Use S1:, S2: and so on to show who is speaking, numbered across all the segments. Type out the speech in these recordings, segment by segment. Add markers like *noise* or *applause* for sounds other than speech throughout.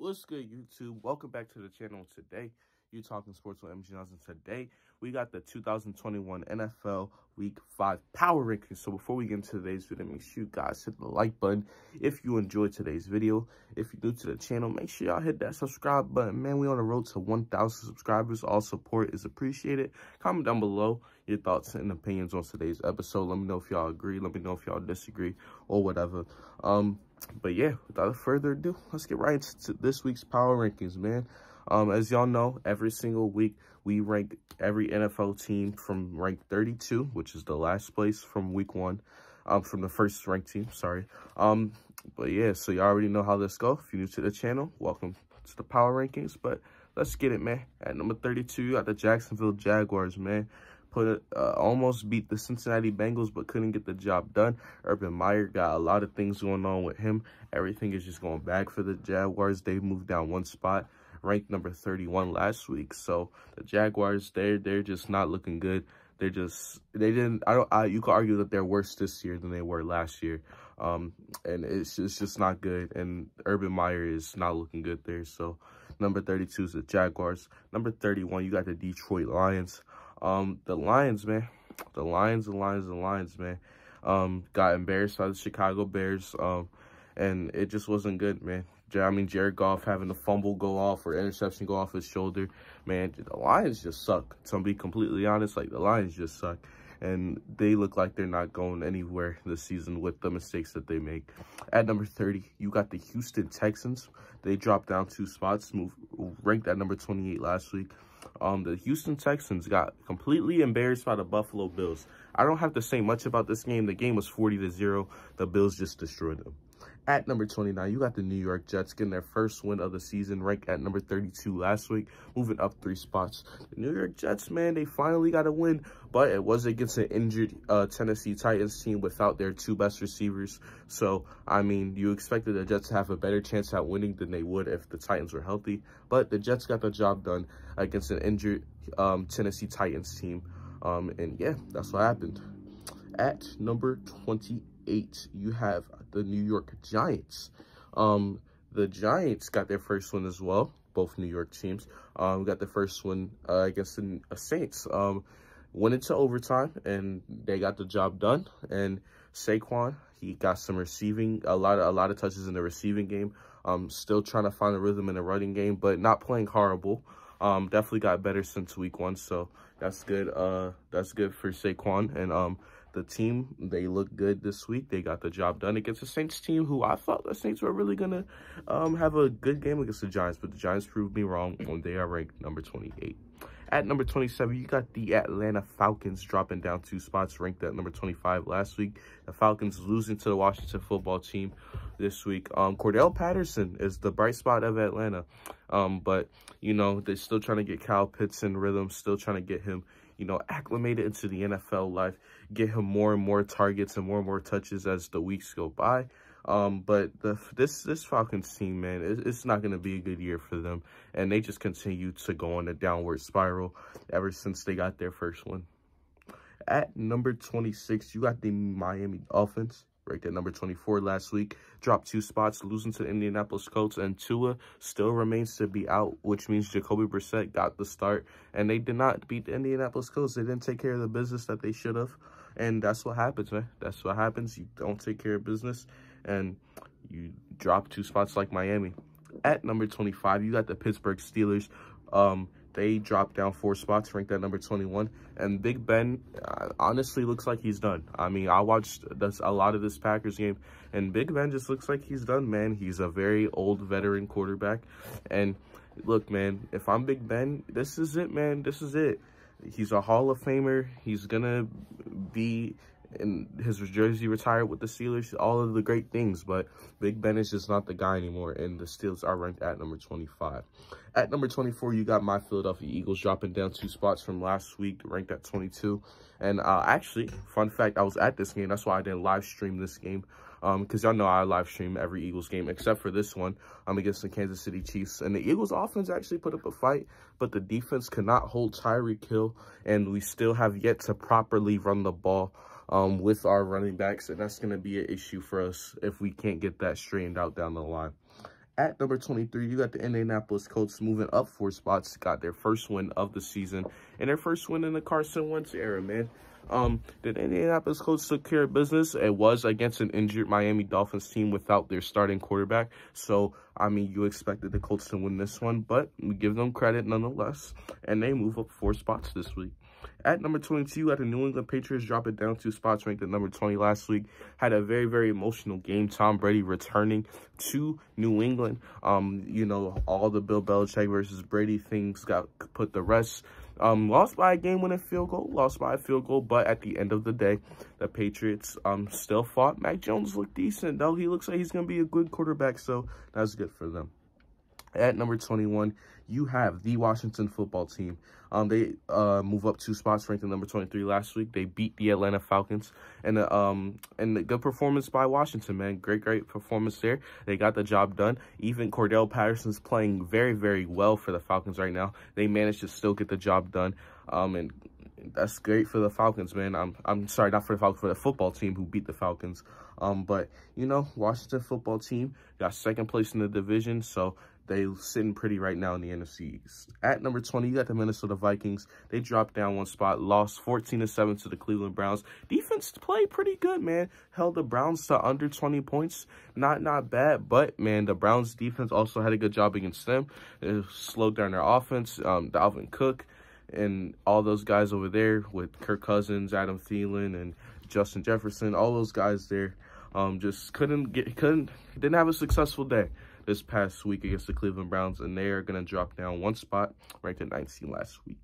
S1: What's good, YouTube? Welcome back to the channel today. You talking sports with MG Johnson. Today, we got the 2021 NFL Week 5 Power Rankings. So before we get into today's video, make sure you guys hit the like button if you enjoyed today's video. If you're new to the channel, make sure y'all hit that subscribe button. Man, we on the road to 1,000 subscribers. All support is appreciated. Comment down below your thoughts and opinions on today's episode. Let me know if y'all agree. Let me know if y'all disagree or whatever. Um, but yeah, without further ado, let's get right into this week's Power Rankings, man. Um, as y'all know, every single week we rank every NFL team from rank 32, which is the last place from week one, um, from the first ranked team, sorry. Um, but yeah, so you already know how this go. If you're new to the channel, welcome to the Power Rankings. But let's get it, man. At number 32, you got the Jacksonville Jaguars, man put uh, almost beat the Cincinnati Bengals, but couldn't get the job done. Urban Meyer got a lot of things going on with him. Everything is just going back for the Jaguars. They moved down one spot, ranked number 31 last week. So the Jaguars, they're they're just not looking good. They're just they didn't. I don't. I, you could argue that they're worse this year than they were last year. Um, and it's it's just not good. And Urban Meyer is not looking good there. So number 32 is the Jaguars. Number 31, you got the Detroit Lions. Um, the Lions, man. The Lions, the Lions, the Lions, man. Um, got embarrassed by the Chicago Bears. Um, and it just wasn't good, man. I mean, Jared Goff having the fumble go off or interception go off his shoulder. Man, the Lions just suck. To be completely honest, like, the Lions just suck. And they look like they're not going anywhere this season with the mistakes that they make. At number 30, you got the Houston Texans. They dropped down two spots, moved, ranked at number 28 last week. Um, the Houston Texans got completely embarrassed by the Buffalo Bills. I don't have to say much about this game. The game was 40 to 0. The Bills just destroyed them. At number 29, you got the New York Jets getting their first win of the season, ranked at number 32 last week, moving up three spots. The New York Jets, man, they finally got a win, but it was against an injured uh, Tennessee Titans team without their two best receivers. So, I mean, you expected the Jets to have a better chance at winning than they would if the Titans were healthy, but the Jets got the job done against an injured um, Tennessee Titans team. Um, and yeah, that's what happened. At number 28, you have the New York Giants. Um, the Giants got their first one as well, both New York teams. Um, got the first one uh, against the uh, Saints. Um, went into overtime, and they got the job done. And Saquon, he got some receiving, a lot of, a lot of touches in the receiving game. Um, still trying to find a rhythm in the running game, but not playing horrible. Um, definitely got better since week one, so that's good. Uh, that's good for Saquon. And um, the team, they look good this week. They got the job done against the Saints team, who I thought the Saints were really to um, have a good game against the Giants, but the Giants proved me wrong when they are ranked number 28. At number 27, you got the Atlanta Falcons dropping down two spots, ranked at number 25 last week. The Falcons losing to the Washington football team this week. Um, Cordarrelle Patterson is the bright spot of Atlanta. Um, but, you know, they're still trying to get Kyle Pitts in rhythm, still trying to get him, you know, acclimated into the NFL life, get him more and more targets and more and more touches as the weeks go by. Um, but the, this this Falcons team, man, it, it's not going to be a good year for them. And they just continue to go on a downward spiral ever since they got their first one. At number 26, you got the Miami Dolphins ranked at number 24 last week. Dropped two spots, losing to the Indianapolis Colts, and Tua still remains to be out, which means Jacoby Brissett got the start. And they did not beat the Indianapolis Colts. They didn't take care of the business that they should have. And that's what happens, man. That's what happens. You don't take care of business and you drop two spots like Miami. At number 25, you got the Pittsburgh Steelers. Um, they dropped down four spots, ranked at number 21. And Big Ben uh, honestly looks like he's done. I mean, I watched this, a lot of this Packers game, and Big Ben just looks like he's done, man. He's a very old veteran quarterback. And look, man, if I'm Big Ben, this is it, man. This is it. He's a Hall of Famer. He's going to be and his jersey retired with the Steelers, all of the great things, but Big Ben is just not the guy anymore, and the Steelers are ranked at number 25. At number 24, you got my Philadelphia Eagles dropping down two spots from last week, ranked at 22. And uh, actually, fun fact, I was at this game. That's why I didn't live stream this game, because um, y'all know I live stream every Eagles game, except for this one I'm um, against the Kansas City Chiefs. And the Eagles offense actually put up a fight, but the defense could not hold Tyreek Hill, and we still have yet to properly run the ball um, with our running backs, and that's going to be an issue for us if we can't get that straightened out down the line. At number 23, you got the Indianapolis Colts moving up four spots. Got their first win of the season and their first win in the Carson Wentz era, man. Um, the Indianapolis Colts took care of business. It was against an injured Miami Dolphins team without their starting quarterback. So, I mean, you expected the Colts to win this one, but we give them credit nonetheless. And they move up four spots this week. At number 22, at the New England Patriots, drop it down two spots, ranked at number 20 last week. Had a very, very emotional game. Tom Brady returning to New England. Um, you know, all the Bill Belichick versus Brady things got put the rest. Um, lost by a game-winning field goal, lost by a field goal, but at the end of the day, the Patriots um still fought. Mac Jones looked decent, though. He looks like he's going to be a good quarterback, so that's good for them. At number 21, you have the Washington football team. Um, they uh, move up two spots, ranked at number 23 last week. They beat the Atlanta Falcons. And uh, um, and the good performance by Washington, man. Great, great performance there. They got the job done. Even Cordarrelle Patterson's playing very, very well for the Falcons right now. They managed to still get the job done. Um, and that's great for the Falcons, man. I'm I'm sorry, not for the Falcons, for the football team who beat the Falcons. Um, but you know, Washington football team got second place in the division, so they sitting pretty right now in the NFC East. At number 20, you got the Minnesota Vikings. They dropped down one spot, lost 14 to 7 to the Cleveland Browns. Defense played pretty good, man. Held the Browns to under 20 points. Not not bad, but man, the Browns defense also had a good job against them. It slowed down their offense. Um, Dalvin Cook and all those guys over there with Kirk Cousins, Adam Thielen, and Justin Jefferson, all those guys there um, just couldn't get, couldn't, didn't have a successful day this past week against the Cleveland Browns, and they are going to drop down one spot, ranked at 19 last week.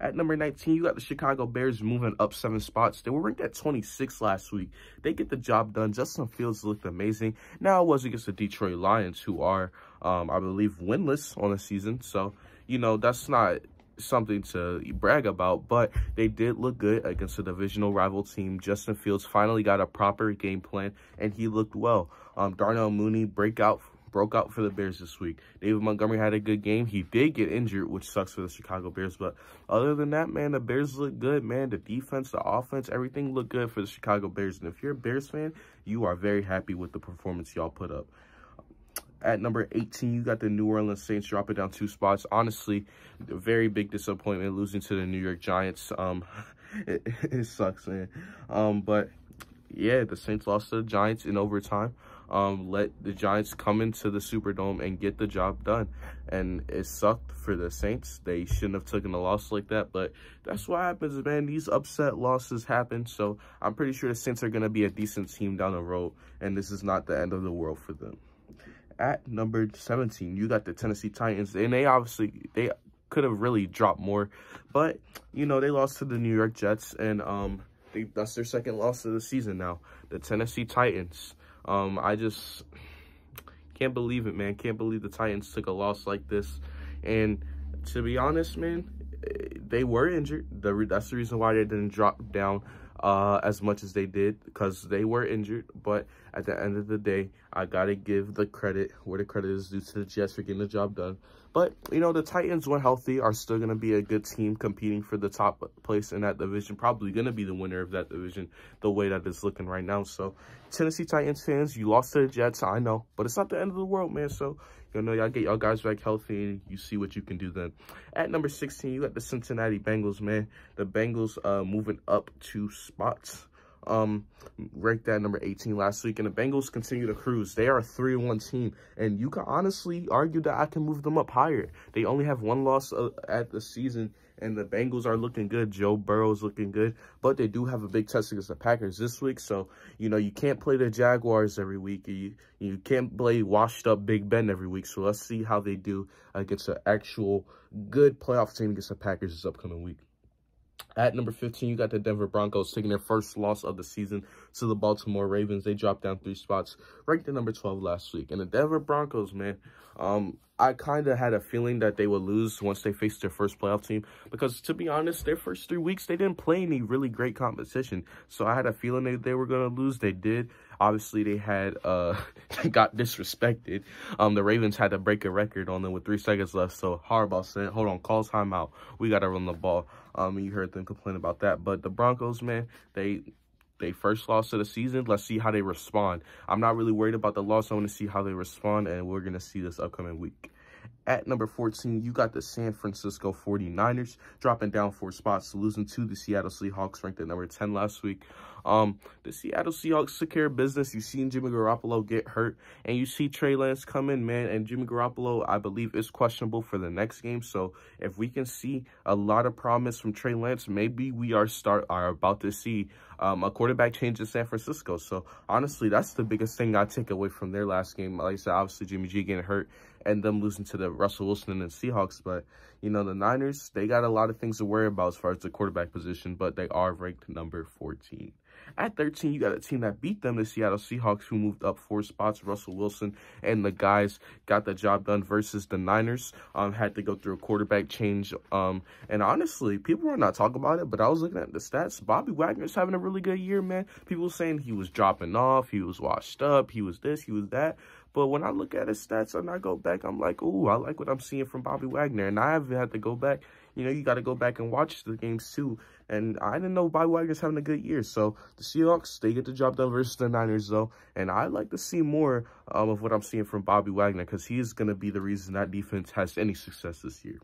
S1: At number 19, you got the Chicago Bears moving up seven spots. They were ranked at 26 last week. They get the job done. Justin Fields looked amazing. Now it was against the Detroit Lions, who are, um, I believe, winless on the season. So, you know, that's not something to brag about, but they did look good against a divisional rival team. Justin Fields finally got a proper game plan, and he looked well. Um, Darnell Mooney breakout broke out for the Bears this week. David Montgomery had a good game. He did get injured, which sucks for the Chicago Bears. But other than that, man, the Bears look good, man. The defense, the offense, everything looked good for the Chicago Bears. And if you're a Bears fan, you are very happy with the performance y'all put up. At number 18, you got the New Orleans Saints dropping down two spots. Honestly, a very big disappointment losing to the New York Giants. Um, *laughs* it, it sucks, man. Um, but yeah, the Saints lost to the Giants in overtime um, let the Giants come into the Superdome and get the job done. And it sucked for the Saints. They shouldn't have taken a loss like that, but that's what happens, man. These upset losses happen, so I'm pretty sure the Saints are going to be a decent team down the road, and this is not the end of the world for them. At number 17, you got the Tennessee Titans, and they obviously, they could have really dropped more, but, you know, they lost to the New York Jets, and um, they, that's their second loss of the season now. The Tennessee Titans. Um, I just can't believe it, man. Can't believe the Titans took a loss like this. And to be honest, man, they were injured. The, that's the reason why they didn't drop down uh, as much as they did because they were injured. But at the end of the day, I got to give the credit where the credit is due to the Jets for getting the job done. But, you know, the Titans, when healthy, are still going to be a good team competing for the top place in that division. Probably going to be the winner of that division the way that it's looking right now. So, Tennessee Titans fans, you lost to the Jets, I know. But it's not the end of the world, man. So, you know, y'all get y'all guys back healthy and you see what you can do then. At number 16, you got the Cincinnati Bengals, man. The Bengals uh, moving up two spots um, ranked at number 18 last week. And the Bengals continue to cruise. They are a 3-1 team. And you can honestly argue that I can move them up higher. They only have one loss uh, at the season. And the Bengals are looking good. Joe Burrow's looking good. But they do have a big test against the Packers this week. So, you know, you can't play the Jaguars every week. You, you can't play washed up Big Ben every week. So let's see how they do against an actual good playoff team against the Packers this upcoming week. At number 15, you got the Denver Broncos taking their first loss of the season to the Baltimore Ravens. They dropped down three spots, ranked at number 12 last week. And the Denver Broncos, man, um, I kind of had a feeling that they would lose once they faced their first playoff team. Because, to be honest, their first three weeks, they didn't play any really great competition. So I had a feeling they, they were going to lose. They did. Obviously, they had uh *laughs* got disrespected. Um, The Ravens had to break a record on them with three seconds left. So Harbaugh said, hold on, call timeout. We got to run the ball. Um, you heard them complain about that. But the Broncos, man, they they first loss of the season. Let's see how they respond. I'm not really worried about the loss. I want to see how they respond, and we're to see this upcoming week. At number 14, you got the San Francisco 49ers dropping down four spots, losing to the Seattle Seahawks, ranked at number 10 last week. Um, the Seattle Seahawks of business. You've seen Jimmy Garoppolo get hurt, and you see Trey Lance come in, man. And Jimmy Garoppolo, I believe, is questionable for the next game. So if we can see a lot of promise from Trey Lance, maybe we are start are about to see um, a quarterback change in San Francisco. So honestly, that's the biggest thing I take away from their last game. Like I said, obviously Jimmy G getting hurt and them losing to the Russell Wilson and the Seahawks. But, you know, the Niners, they got a lot of things to worry about as far as the quarterback position, but they are ranked number 14. At 13, you got a team that beat them, the Seattle Seahawks, who moved up four spots. Russell Wilson and the guys got the job done versus the Niners. Um, had to go through a quarterback change. Um, and honestly, people were not talking about it, but I was looking at the stats. Bobby Wagner's having a really good year, man. People saying he was dropping off, he was washed up, he was this, he was that. But when I look at his stats and I go back, I'm like, ooh, I like what I'm seeing from Bobby Wagner. And I haven't had to go back. You know, you got to go back and watch the games too. And I didn't know Bobby Wagner's having a good year. So the Seahawks, they get the job done versus the Niners, though. And I like to see more um, of what I'm seeing from Bobby Wagner because he's going to be the reason that defense has any success this year.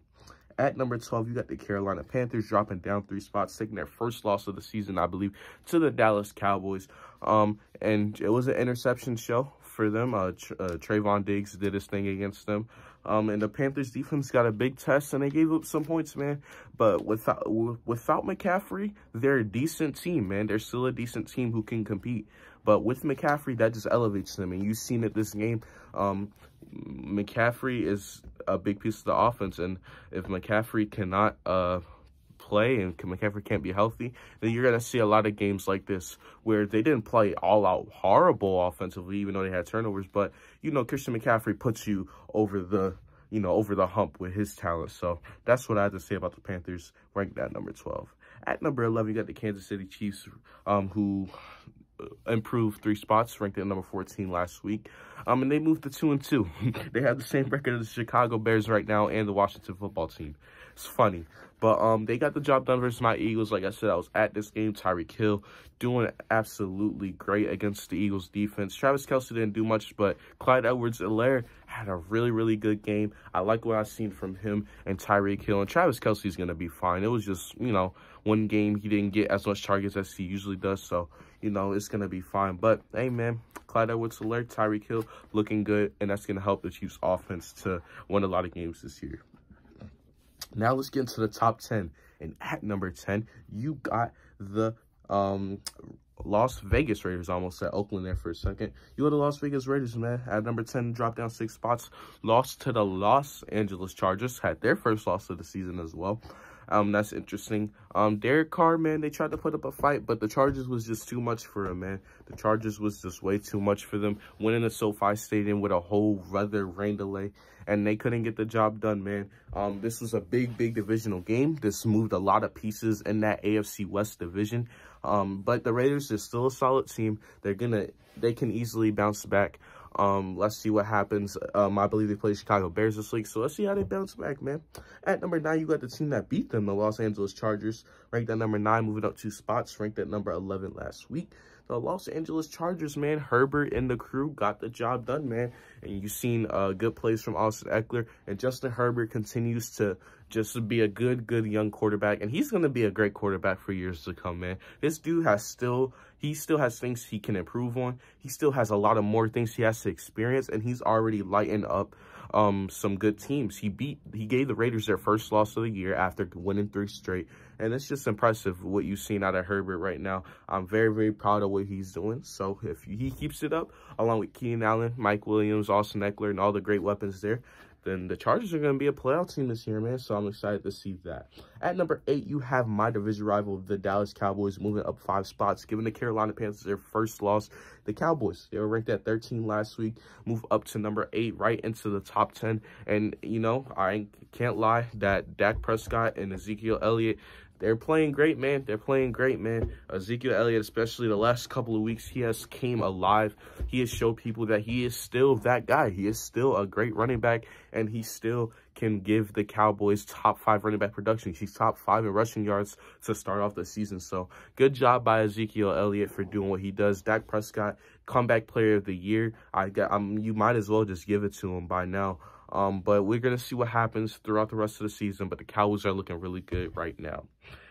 S1: At number 12, you got the Carolina Panthers dropping down three spots, taking their first loss of the season, I believe, to the Dallas Cowboys. Um, and it was an interception show for them. Uh, uh, Trevon Diggs did his thing against them. Um, and the Panthers defense got a big test and they gave up some points, man. But without without McCaffrey, they're a decent team, man. They're still a decent team who can compete. But with McCaffrey, that just elevates them. And you've seen it this game. Um, McCaffrey is a big piece of the offense. And if McCaffrey cannot uh, play and McCaffrey can't be healthy, then you're going to see a lot of games like this where they didn't play all out horrible offensively, even though they had turnovers. But, you know, Christian McCaffrey puts you over the, you know, over the hump with his talent. So that's what I have to say about the Panthers, ranked at number 12. At number 11, you got the Kansas City Chiefs, um, who improved three spots, ranked at number 14 last week. Um, and they moved to 2 and 2. *laughs* they have the same record as the Chicago Bears right now and the Washington football team. It's funny. But um, they got the job done versus my Eagles. Like I said, I was at this game. Tyreek Hill doing absolutely great against the Eagles defense. Travis Kelce didn't do much, but Clyde Edwards-Helaire had a really, really good game. I like what I've seen from him and Tyreek Hill. And Travis Kelce's going to be fine. It was just, you know, one game he didn't get as much targets as he usually does. So, you know, it's going to be fine. But, hey, man, Clyde Edwards-Helaire, Tyreek Hill looking good. And that's going to help the Chiefs offense to win a lot of games this year. Now let's get into the top 10. And at number 10, you got the um Las Vegas Raiders almost at Oakland there for a second. You got the Las Vegas Raiders, man. At number 10, dropped down six spots. Lost to the Los Angeles Chargers. Had their first loss of the season as well. Um, that's interesting. Um, Derek Carr, man, they tried to put up a fight, but the Chargers was just too much for him, man. The Chargers was just way too much for them. Winning the SoFi Stadium with a whole weather rain delay, and they couldn't get the job done, man. Um, this was a big, big divisional game. This moved a lot of pieces in that AFC West division. Um, but the Raiders is still a solid team. They're gonna, they can easily bounce back. Um, let's see what happens. Um, I believe they play Chicago Bears this week, so let's see how they bounce back, man. At number nine, you got the team that beat them, the Los Angeles Chargers, ranked at number nine, moving up two spots, ranked at number 11 last week. The Los Angeles Chargers, man, Herbert and the crew got the job done, man. And you've seen uh, good plays from Austin Ekeler. and Justin Herbert continues to just be a good, good young quarterback. And he's going to be a great quarterback for years to come, man. This dude has still, he still has things he can improve on. He still has a lot of more things he has to experience, and he's already lightened up um, some good teams. He beat, he gave the Raiders their first loss of the year after winning three straight. And it's just impressive what you've seen out of Herbert right now. I'm very, very proud of what he's doing. So if he keeps it up, along with Keenan Allen, Mike Williams, Austin Ekeler, and all the great weapons there, then the Chargers are going to be a playoff team this year, man. So I'm excited to see that. At number eight, you have my division rival, the Dallas Cowboys, moving up five spots, giving the Carolina Panthers their first loss. The Cowboys, they were ranked at 13 last week, move up to number eight, right into the top 10. And, you know, I can't lie that Dak Prescott and Ezekiel Elliott, they're playing great, man. They're playing great, man. Ezekiel Elliott, especially the last couple of weeks, he has came alive. He has showed people that he is still that guy. He is still a great running back, and he still can give the Cowboys top five running back production. He's top five in rushing yards to start off the season. So good job by Ezekiel Elliott for doing what he does. Dak Prescott, comeback player of the year. I got, um, you might as well just give it to him by now. Um, but we're going to see what happens throughout the rest of the season. But the Cowboys are looking really good right now.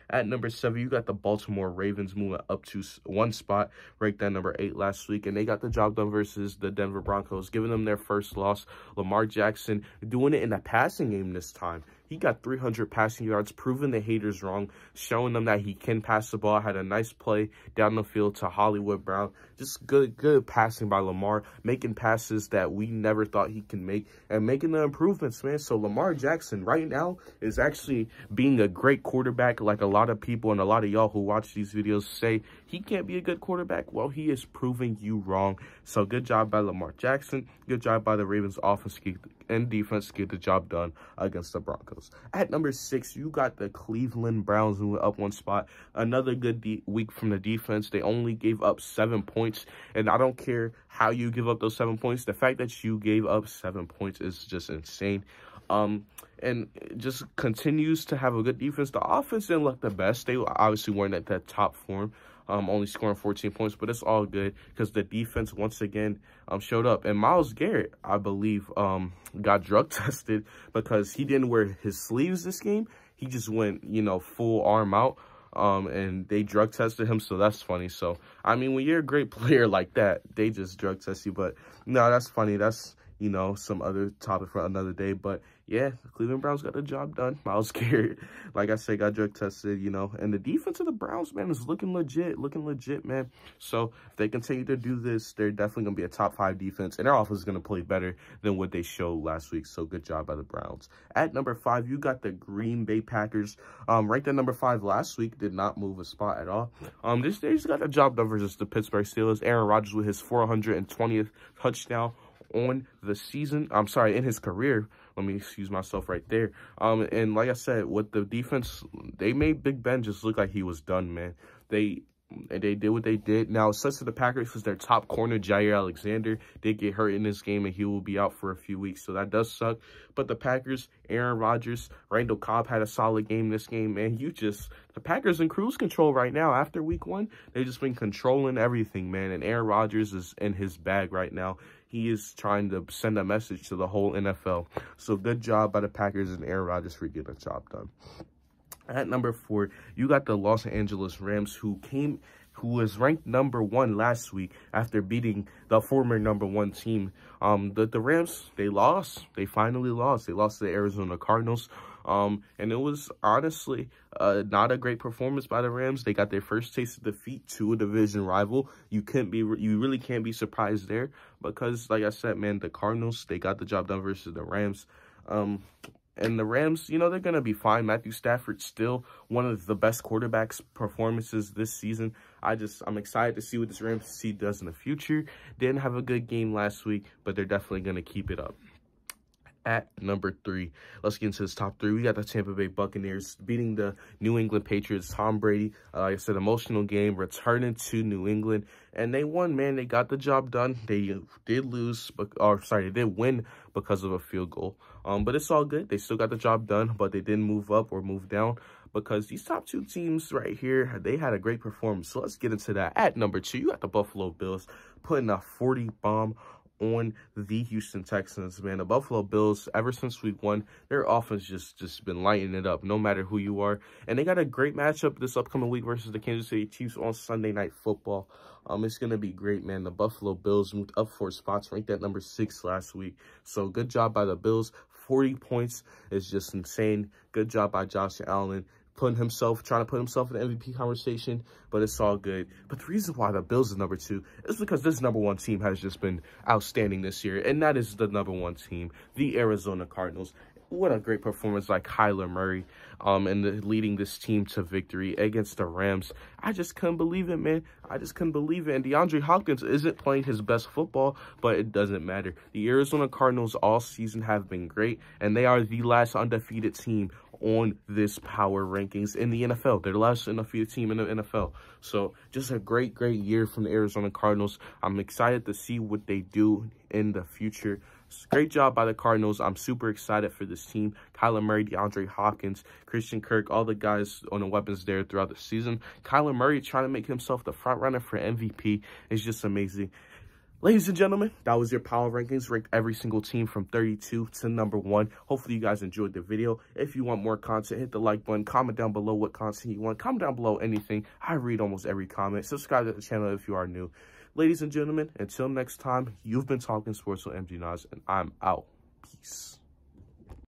S1: At number seven, you got the Baltimore Ravens moving up to one spot, ranked at number eight last week. And they got the job done versus the Denver Broncos, giving them their first loss. Lamar Jackson doing it in a passing game this time. He got 300 passing yards, proving the haters wrong, showing them that he can pass the ball. Had a nice play down the field to Hollywood Brown. Just good, good passing by Lamar, making passes that we never thought he can make and making the improvements, man. So Lamar Jackson right now is actually being a great quarterback like a lot of people and a lot of y'all who watch these videos say he can't be a good quarterback. Well, he is proving you wrong. So good job by Lamar Jackson. Good job by the Ravens offense and defense to get the job done against the Broncos. At number six, you got the Cleveland Browns who were up one spot. Another good week from the defense. They only gave up seven points. And I don't care how you give up those seven points. The fact that you gave up seven points is just insane. Um, and just continues to have a good defense. The offense didn't look the best. They obviously weren't at that top form um, only scoring 14 points, but it's all good because the defense once again um, showed up. And Myles Garrett, I believe, um, got drug *laughs* tested because he didn't wear his sleeves this game. He just went, you know, full arm out. Um, and they drug tested him, so that's funny. So, I mean, when you're a great *laughs* player like that, they just drug test you. But, no, that's funny. That's, you know, some other topic for another day. But yeah, Cleveland Browns got the job done. *laughs* Myles Garrett, like I said, got drug tested, you know. And the defense of the Browns, man, is looking legit, looking legit, man. So if they continue to do this, they're definitely going to be a top five defense. And their offense is going to play better than what they showed last week. So good job by the Browns. At number five, you got the Green Bay Packers. Um, ranked at number five last week, did not move a spot at all. Um, this they just got the job done versus the Pittsburgh Steelers. Aaron Rodgers with his 420th touchdown on the season. I'm sorry, in his career. Let me excuse myself right there. Um, and like I said, with the defense, they made Big Ben just look like he was done, man. They they did what they did. Now, to the Packers because their top corner, Jaire Alexander, did get hurt in this game, and he will be out for a few weeks. So that does suck. But the Packers, Aaron Rodgers, Randall Cobb had a solid game this game, man. You just, the Packers in cruise control right now. After week one, they've just been controlling everything, man. And Aaron Rodgers is in his bag right now he is trying to send a message to the whole NFL. So good job by the Packers and Aaron Rodgers for getting the job done. At number four, you got the Los Angeles Rams who came who was ranked number one last week after beating the former number one team. Um, the, the Rams, they lost. They finally lost. They lost to the Arizona Cardinals. Um, and it was honestly uh, not a great performance by the Rams. They got their first taste of defeat to a division rival. You couldn't be, you really can't be surprised there because, like I said, man, the Cardinals, they got the job done versus the Rams. Um, and the Rams, you know, they're going to be fine. Matthew Stafford still one of the best quarterbacks performances this season. I just, I'm excited to see what this Rams team does in the future. Didn't have a good game last week, but they're definitely going to keep it up at number three. Let's get into this top three. We got the Tampa Bay Buccaneers beating the New England Patriots. Tom Brady, uh, like I said, emotional game, returning to New England. And they won, man. They got the job done. They did lose, but, or sorry, they did win because of a field goal. Um, but it's all good. They still got the job done, but they didn't move up or move down because these top two teams right here, they had a great performance. So let's get into that. At number two, you got the Buffalo Bills putting a 40 bomb on the Houston Texans, man. The Buffalo Bills, ever since week one, their offense just just been lighting it up, no matter who you are. And they got a great matchup this upcoming week versus the Kansas City Chiefs on Sunday Night Football. Um, it's gonna be great, man. The Buffalo Bills moved up four spots, ranked at number six last week. So good job by the Bills. 40 points is just insane. Good job by Josh Allen putting himself, trying to put himself in the MVP conversation, but it's all good. But the reason why the Bills is number two is because this number one team has just been outstanding this year, and that is the number one team, the Arizona Cardinals. what a great performance like Kyler Murray um, and the, leading this team to victory against the Rams. I just couldn't believe it, man. I just couldn't believe it. And DeAndre Hopkins isn't playing his best football, but it doesn't matter. The Arizona Cardinals all season have been great, and they are the last undefeated team on this power rankings in the NFL. They're the last undefeated team in the NFL. So just a great, great year from the Arizona Cardinals. I'm excited to see what they do in the future. Great job by the Cardinals. I'm super excited for this team. Kyler Murray, DeAndre Hopkins, Christian Kirk, all the guys on the weapons there throughout the season. Kyler Murray trying to make himself the front runner for MVP is just amazing. Ladies and gentlemen, that was your power rankings. Ranked every single team from 32 to number one. Hopefully you guys enjoyed the video. If you want more content, hit the like button. Comment down below what content you want. Comment down below anything. I read almost every comment. Subscribe to the channel if you are new. Ladies and gentlemen, until next time, you've been talking sports with MG Nas, and I'm out. Peace.